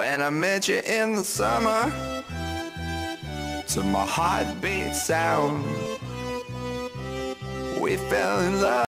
When I met you in the summer To my heartbeat sound We fell in love.